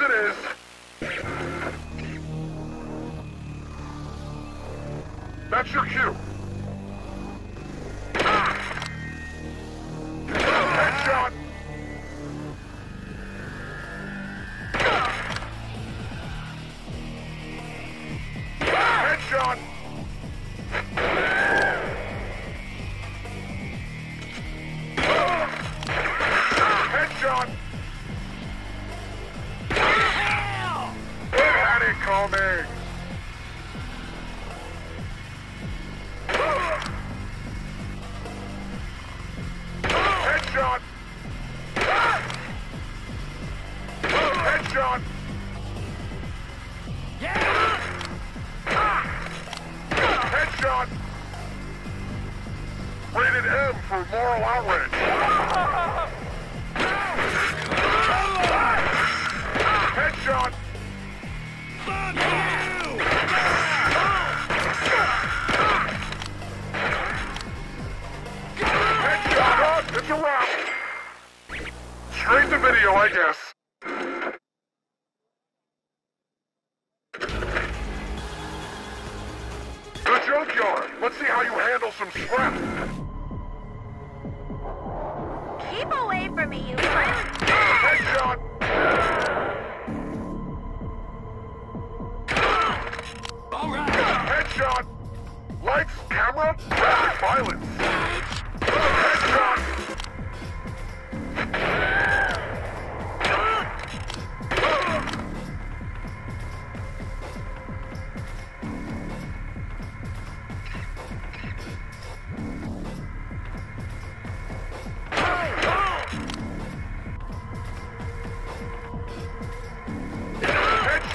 it is. That's your cue. Headshot. Headshot. Rated M for moral outrage. Headshot. Headshot. It's a wrap. Straight to video, I guess. You handle some scrap. Keep away from me, you prick. Headshot. Headshot. Lights, camera, rapid violence.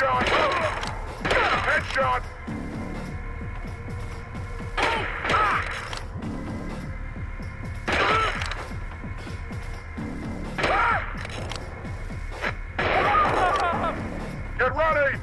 Headshot. Headshot. Get ready.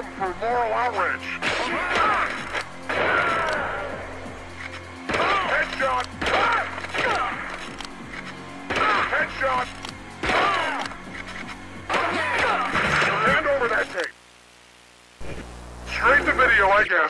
Rated for moral outrage. Headshot. Headshot. Hand over that tape. Straight to video, I guess.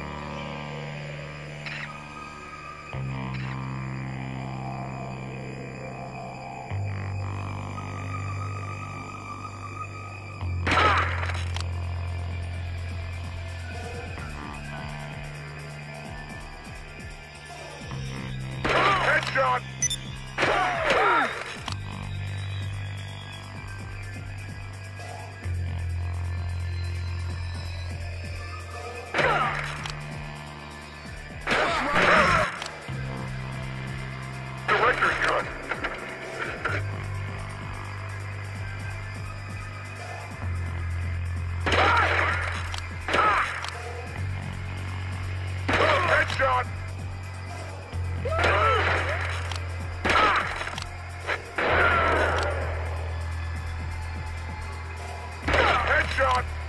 shot. Headshot!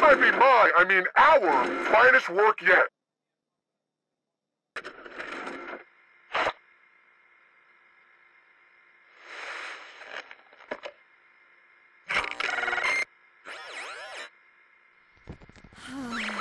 might be my, I mean our, finest work yet. Oh.